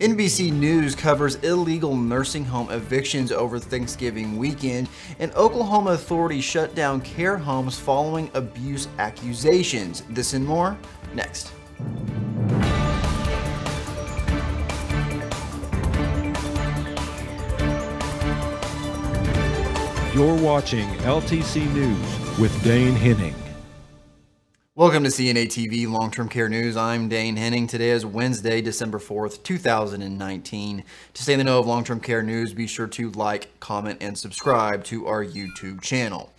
NBC News covers illegal nursing home evictions over Thanksgiving weekend, and Oklahoma authorities shut down care homes following abuse accusations. This and more next. You're watching LTC News with Dane Henning. Welcome to CNA TV Long Term Care News. I'm Dane Henning. Today is Wednesday, December 4th, 2019. To stay in the know of long term care news, be sure to like, comment, and subscribe to our YouTube channel.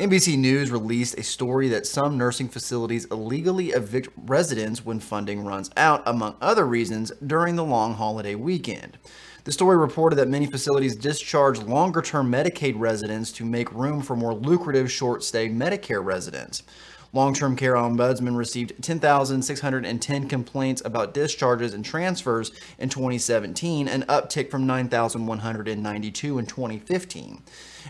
NBC News released a story that some nursing facilities illegally evict residents when funding runs out, among other reasons, during the long holiday weekend. The story reported that many facilities discharge longer term Medicaid residents to make room for more lucrative short stay Medicare residents. Long term care ombudsman received 10,610 complaints about discharges and transfers in 2017, an uptick from 9,192 in 2015.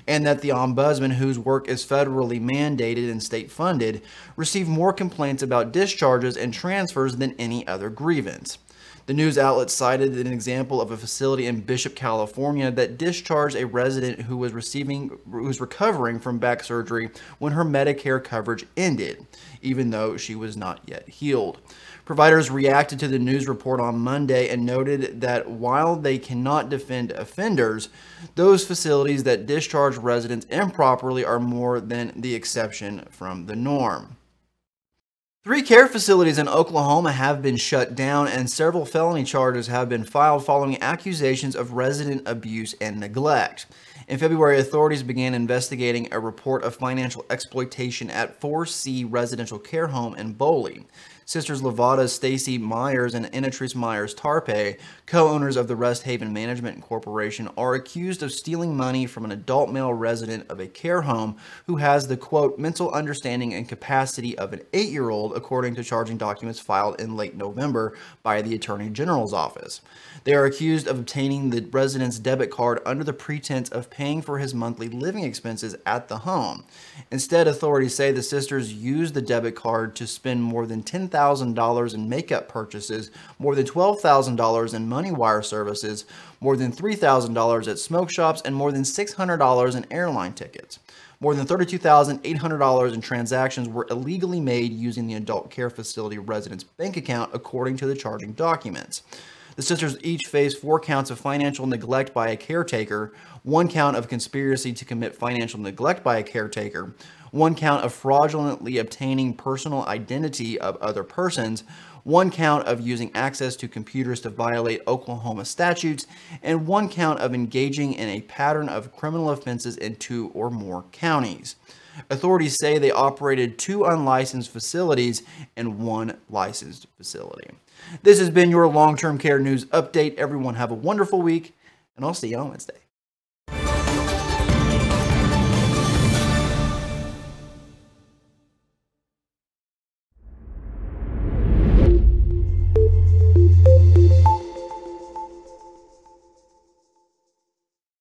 And that the ombudsman, whose work is federally mandated and state funded, received more complaints about discharges and transfers than any other grievance. The news outlet cited an example of a facility in Bishop, California that discharged a resident who was receiving who was recovering from back surgery when her Medicare coverage ended, even though she was not yet healed. Providers reacted to the news report on Monday and noted that while they cannot defend offenders, those facilities that discharge residents improperly are more than the exception from the norm. Three care facilities in Oklahoma have been shut down, and several felony charges have been filed following accusations of resident abuse and neglect. In February, authorities began investigating a report of financial exploitation at 4C Residential Care Home in Boley. Sisters Levada Stacy Myers and Inatrice Myers Tarpe, co-owners of the Rest Haven Management Corporation, are accused of stealing money from an adult male resident of a care home who has the quote mental understanding and capacity of an eight-year-old, according to charging documents filed in late November by the Attorney General's office. They are accused of obtaining the resident's debit card under the pretense of paying for his monthly living expenses at the home. Instead, authorities say the sisters used the debit card to spend more than $10,000 $10,000 in makeup purchases, more than $12,000 in money wire services, more than $3,000 at smoke shops, and more than $600 in airline tickets. More than $32,800 in transactions were illegally made using the adult care facility resident's bank account, according to the charging documents. The sisters each face four counts of financial neglect by a caretaker, one count of conspiracy to commit financial neglect by a caretaker, one count of fraudulently obtaining personal identity of other persons, one count of using access to computers to violate Oklahoma statutes, and one count of engaging in a pattern of criminal offenses in two or more counties. Authorities say they operated two unlicensed facilities and one licensed facility. This has been your long term care news update. Everyone, have a wonderful week, and I'll see you on Wednesday.